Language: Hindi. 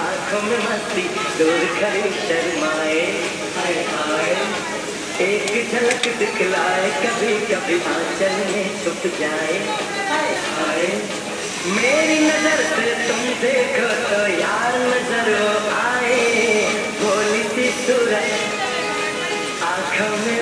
आँखों में मस्ती दूर करे शर्माए एक झलक दिखलाए, कभी कभी आंचल में छुप जाए। आए मेरी नज़र से तुम देखो तो यार नज़र आए। बोली थी सूरत आँखों में